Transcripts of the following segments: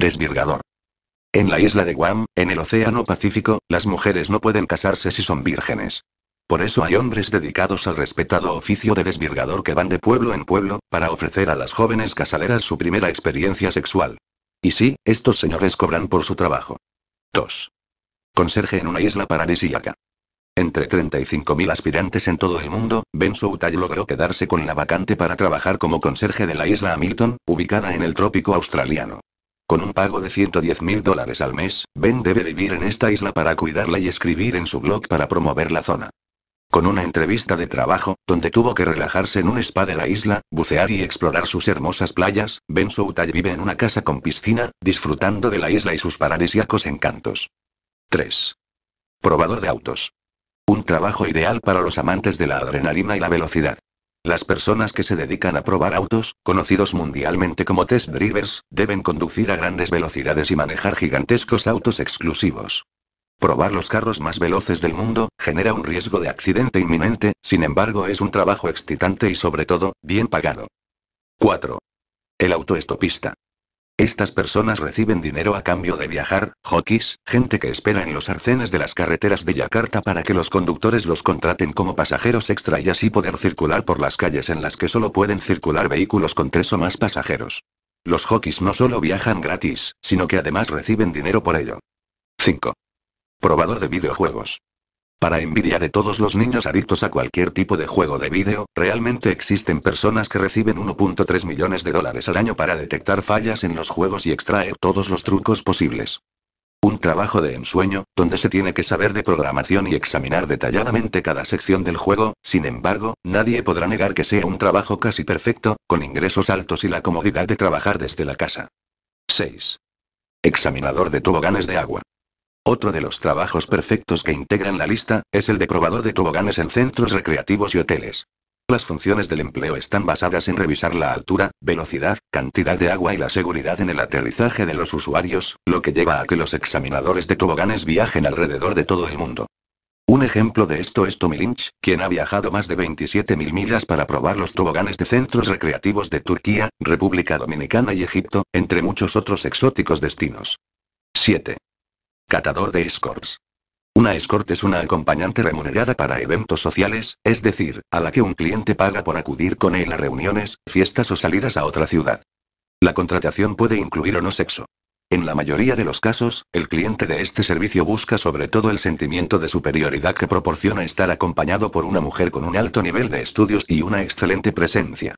Desvirgador. En la isla de Guam, en el Océano Pacífico, las mujeres no pueden casarse si son vírgenes. Por eso hay hombres dedicados al respetado oficio de desvirgador que van de pueblo en pueblo, para ofrecer a las jóvenes casaderas su primera experiencia sexual. Y sí, estos señores cobran por su trabajo. 2. Conserje en una isla paradisíaca. Entre 35.000 aspirantes en todo el mundo, Ben Soutai logró quedarse con la vacante para trabajar como conserje de la isla Hamilton, ubicada en el trópico australiano. Con un pago de 110 mil dólares al mes, Ben debe vivir en esta isla para cuidarla y escribir en su blog para promover la zona. Con una entrevista de trabajo, donde tuvo que relajarse en un spa de la isla, bucear y explorar sus hermosas playas, Ben Soutai vive en una casa con piscina, disfrutando de la isla y sus paradisíacos encantos. 3. Probador de autos. Un trabajo ideal para los amantes de la adrenalina y la velocidad. Las personas que se dedican a probar autos, conocidos mundialmente como test drivers, deben conducir a grandes velocidades y manejar gigantescos autos exclusivos. Probar los carros más veloces del mundo, genera un riesgo de accidente inminente, sin embargo es un trabajo excitante y sobre todo, bien pagado. 4. El autoestopista. Estas personas reciben dinero a cambio de viajar, jockeys, gente que espera en los arcenes de las carreteras de Yakarta para que los conductores los contraten como pasajeros extra y así poder circular por las calles en las que solo pueden circular vehículos con tres o más pasajeros. Los jockeys no solo viajan gratis, sino que además reciben dinero por ello. 5. Probador de videojuegos. Para envidia de todos los niños adictos a cualquier tipo de juego de vídeo, realmente existen personas que reciben 1.3 millones de dólares al año para detectar fallas en los juegos y extraer todos los trucos posibles. Un trabajo de ensueño, donde se tiene que saber de programación y examinar detalladamente cada sección del juego, sin embargo, nadie podrá negar que sea un trabajo casi perfecto, con ingresos altos y la comodidad de trabajar desde la casa. 6. Examinador de toboganes de agua. Otro de los trabajos perfectos que integran la lista, es el de probador de toboganes en centros recreativos y hoteles. Las funciones del empleo están basadas en revisar la altura, velocidad, cantidad de agua y la seguridad en el aterrizaje de los usuarios, lo que lleva a que los examinadores de toboganes viajen alrededor de todo el mundo. Un ejemplo de esto es Tommy Lynch, quien ha viajado más de 27.000 millas para probar los toboganes de centros recreativos de Turquía, República Dominicana y Egipto, entre muchos otros exóticos destinos. 7. Catador de escorts. Una escort es una acompañante remunerada para eventos sociales, es decir, a la que un cliente paga por acudir con él a reuniones, fiestas o salidas a otra ciudad. La contratación puede incluir o no sexo. En la mayoría de los casos, el cliente de este servicio busca sobre todo el sentimiento de superioridad que proporciona estar acompañado por una mujer con un alto nivel de estudios y una excelente presencia.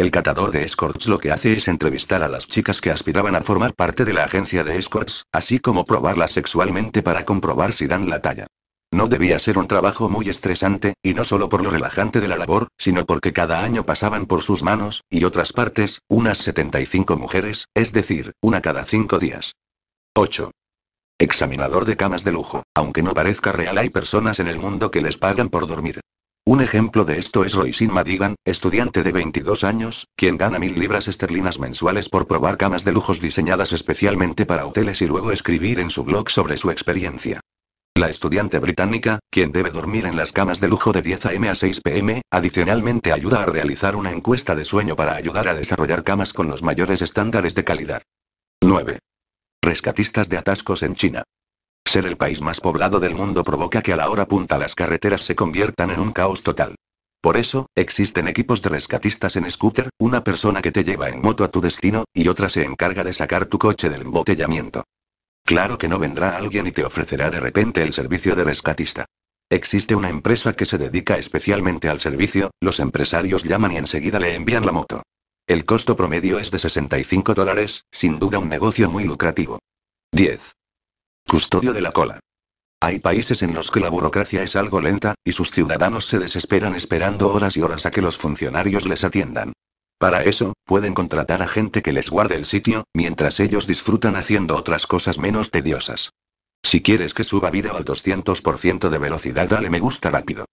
El catador de escorts lo que hace es entrevistar a las chicas que aspiraban a formar parte de la agencia de escorts, así como probarlas sexualmente para comprobar si dan la talla. No debía ser un trabajo muy estresante, y no solo por lo relajante de la labor, sino porque cada año pasaban por sus manos, y otras partes, unas 75 mujeres, es decir, una cada cinco días. 8. Examinador de camas de lujo. Aunque no parezca real hay personas en el mundo que les pagan por dormir. Un ejemplo de esto es Roisin Madigan, estudiante de 22 años, quien gana mil libras esterlinas mensuales por probar camas de lujos diseñadas especialmente para hoteles y luego escribir en su blog sobre su experiencia. La estudiante británica, quien debe dormir en las camas de lujo de 10 am a 6 pm, adicionalmente ayuda a realizar una encuesta de sueño para ayudar a desarrollar camas con los mayores estándares de calidad. 9. Rescatistas de atascos en China. Ser el país más poblado del mundo provoca que a la hora punta las carreteras se conviertan en un caos total. Por eso, existen equipos de rescatistas en scooter, una persona que te lleva en moto a tu destino, y otra se encarga de sacar tu coche del embotellamiento. Claro que no vendrá alguien y te ofrecerá de repente el servicio de rescatista. Existe una empresa que se dedica especialmente al servicio, los empresarios llaman y enseguida le envían la moto. El costo promedio es de 65 dólares, sin duda un negocio muy lucrativo. 10. Custodio de la cola. Hay países en los que la burocracia es algo lenta, y sus ciudadanos se desesperan esperando horas y horas a que los funcionarios les atiendan. Para eso, pueden contratar a gente que les guarde el sitio, mientras ellos disfrutan haciendo otras cosas menos tediosas. Si quieres que suba video al 200% de velocidad dale me gusta rápido.